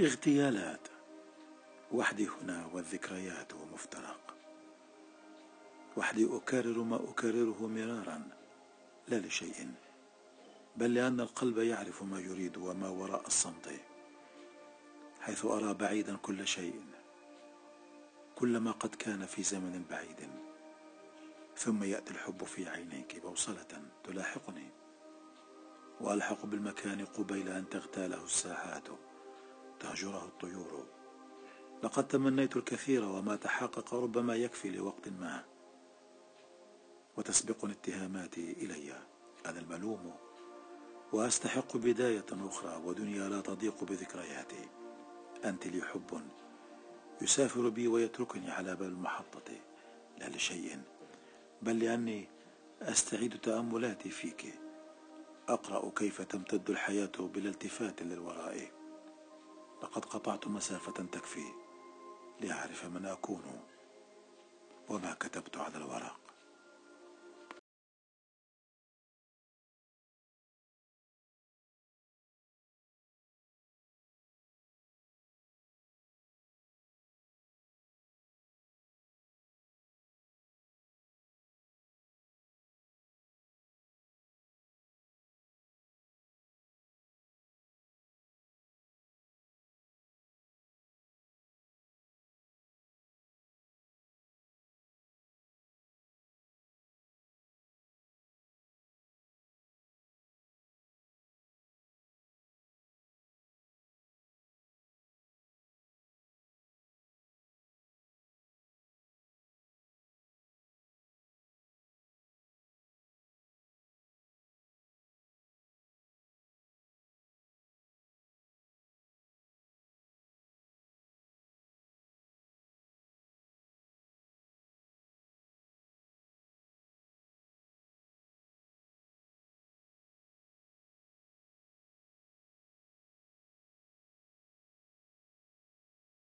اغتيالات. وحدي هنا والذكريات ومفترق وحدي أكرر ما أكرره مرارا لا لشيء بل لأن القلب يعرف ما يريد وما وراء الصمت حيث أرى بعيدا كل شيء كل ما قد كان في زمن بعيد ثم يأتي الحب في عينيك بوصلة تلاحقني. وألحق بالمكان قبيل أن تغتاله الساحات. تهجره الطيور. لقد تمنيت الكثير وما تحقق ربما يكفي لوقت ما. وتسبقني اتهاماتي إلي. أنا الملوم. وأستحق بداية أخرى ودنيا لا تضيق بذكرياتي. أنت لي حب يسافر بي ويتركني على باب المحطة. لا لشيء. بل لأني أستعيد تأملاتي فيك. أقرأ كيف تمتد الحياة بلا التفات للوراء. لقد قطعت مسافة تكفي لأعرف من أكون وما كتبت على الورق.